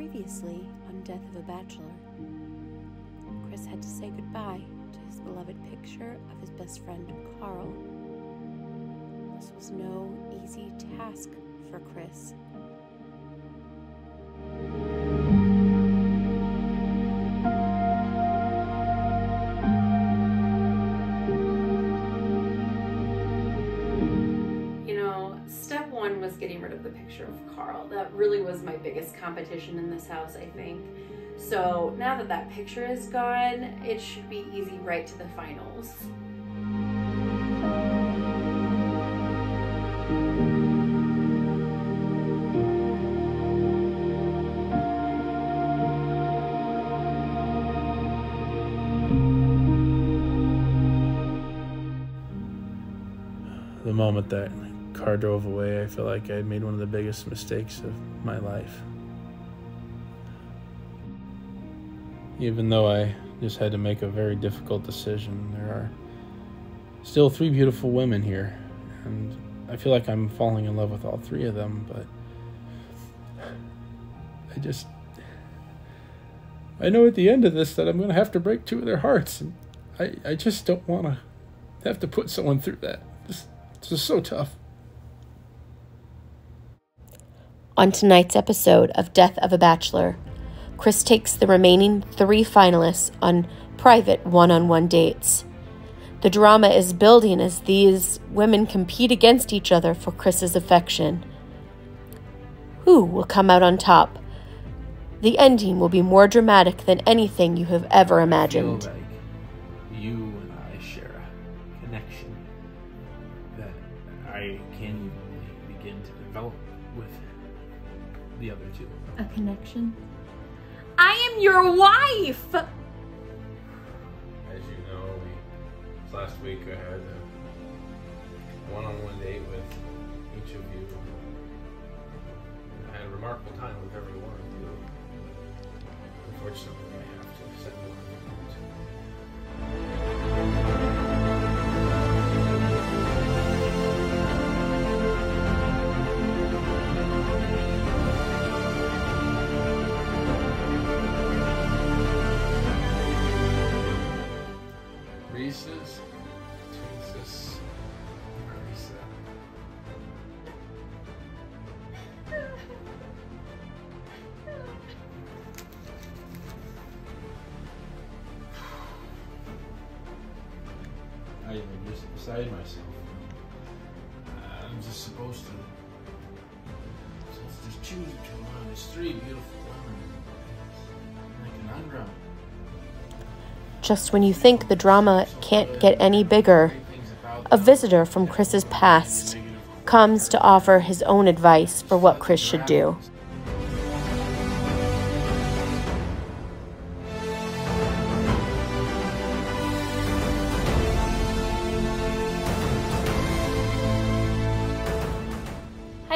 Previously on Death of a Bachelor, Chris had to say goodbye to his beloved picture of his best friend Carl. This was no easy task for Chris. Getting rid of the picture of Carl. That really was my biggest competition in this house, I think. So now that that picture is gone, it should be easy right to the finals. The moment that car drove away, I feel like I made one of the biggest mistakes of my life. Even though I just had to make a very difficult decision, there are still three beautiful women here, and I feel like I'm falling in love with all three of them, but I just. I know at the end of this that I'm going to have to break two of their hearts, and I, I just don't want to have to put someone through that. This, this is so tough. On tonight's episode of Death of a Bachelor, Chris takes the remaining three finalists on private one on one dates. The drama is building as these women compete against each other for Chris's affection. Who will come out on top? The ending will be more dramatic than anything you have ever imagined. you and I share a connection that I can't even begin to develop with the other two. A connection? I am your wife! As you know, we, last week I had a one-on-one date with each of you. I had a remarkable time with every one of you. Unfortunately, I am just beside myself. Uh, I'm just supposed to choose between one of these three beautiful women. Like a conundrum. Just when you think the drama can't get any bigger, a visitor from Chris's past comes to offer his own advice for what Chris should do.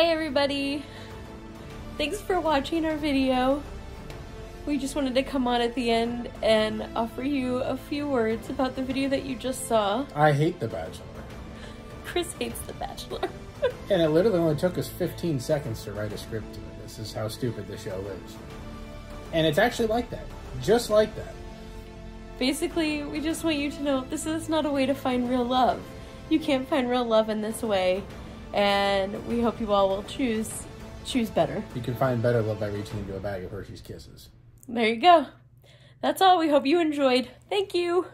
Hi everybody! Thanks for watching our video. We just wanted to come on at the end and offer you a few words about the video that you just saw. I hate The Bachelor. Chris hates The Bachelor. And it literally only took us 15 seconds to write a script to it. This is how stupid the show is. And it's actually like that. Just like that. Basically, we just want you to know this is not a way to find real love. You can't find real love in this way, and we hope you all will choose choose better. You can find better love by reaching into a bag of Hershey's Kisses. There you go. That's all. We hope you enjoyed. Thank you.